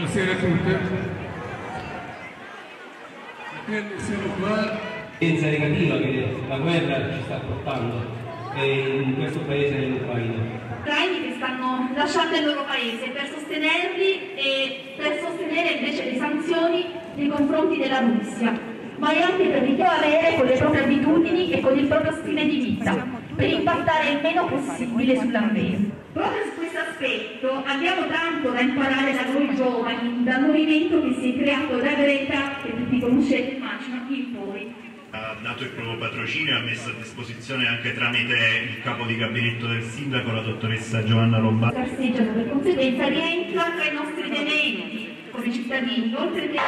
Buonasera a tutti. Perché siamo qua? L'esperienza negativa che la guerra ci sta portando eh, in questo paese dell'Ucraina. ucraini che stanno lasciando il loro paese per sostenerli e per sostenere invece le sanzioni nei confronti della Russia, ma è anche per richiamare con le proprie abitudini e con il proprio stile di vita, per impattare il meno possibile sull'ambiente. Proprio su questo aspetto abbiamo tanto da imparare da noi giovani, dal movimento che si è creato da Greta, che tutti conoscete immagino, in poi. ha dato il proprio patrocinio e ha messo a disposizione anche tramite il capo di gabinetto del sindaco, la dottoressa Giovanna Lombardi. carseggiano per conseguenza rientra tra i nostri elementi come cittadini, oltre che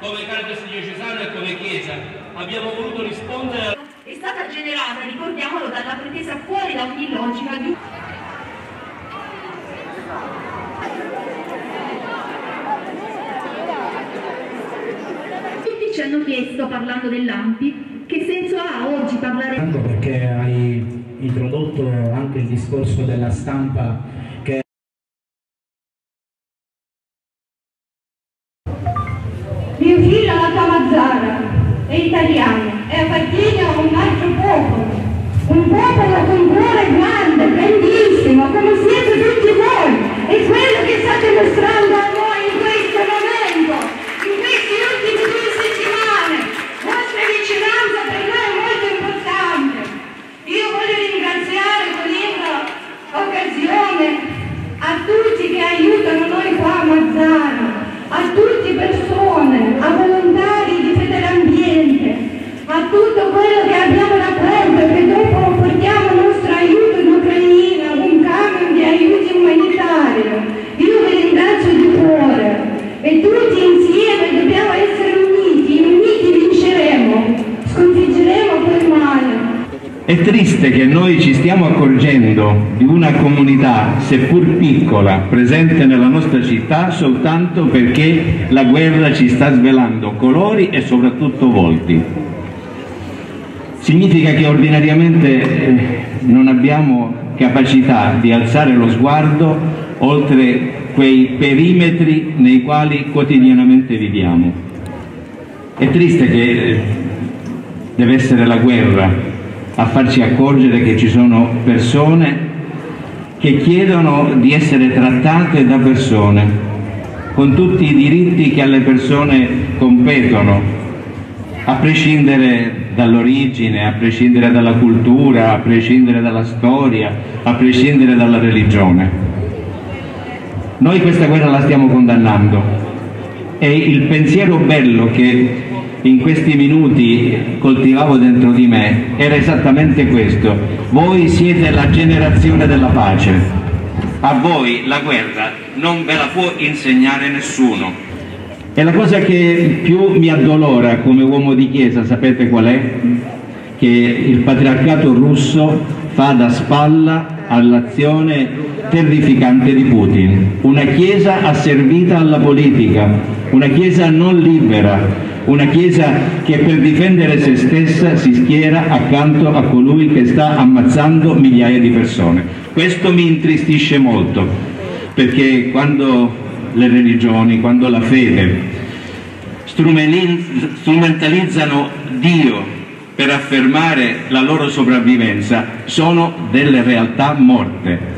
Come Caritas diocesano e come Chiesa abbiamo voluto rispondere generata, ricordiamolo, dalla pretesa fuori da ogni logica di un Tutti ci hanno chiesto, parlando dell'AMPI, che senso ha oggi parlare perché hai introdotto anche il discorso della stampa che Mio figlio è nato a Mazzara, è italiano e appartiene a un altro popolo. Un popolo con cuore grande, quello che abbiamo da pronto, che dopo portiamo il nostro aiuto in Ucraina, un camion di aiuti umanitari. Io vi ringrazio di cuore e tutti insieme dobbiamo essere uniti, uniti vinceremo, sconfiggeremo quel male. È triste che noi ci stiamo accorgendo di una comunità, seppur piccola, presente nella nostra città soltanto perché la guerra ci sta svelando colori e soprattutto volti. Significa che ordinariamente eh, non abbiamo capacità di alzare lo sguardo oltre quei perimetri nei quali quotidianamente viviamo. È triste che eh, deve essere la guerra a farci accorgere che ci sono persone che chiedono di essere trattate da persone, con tutti i diritti che alle persone competono, a prescindere dall'origine, a prescindere dalla cultura, a prescindere dalla storia, a prescindere dalla religione. Noi questa guerra la stiamo condannando e il pensiero bello che in questi minuti coltivavo dentro di me era esattamente questo. Voi siete la generazione della pace. A voi la guerra non ve la può insegnare nessuno. E la cosa che più mi addolora come uomo di chiesa, sapete qual è? Che il patriarcato russo fa da spalla all'azione terrificante di Putin. Una chiesa asservita alla politica, una chiesa non libera, una Chiesa che per difendere se stessa si schiera accanto a colui che sta ammazzando migliaia di persone. Questo mi intristisce molto, perché quando le religioni, quando la fede. Strumentalizzano Dio per affermare la loro sopravvivenza, sono delle realtà morte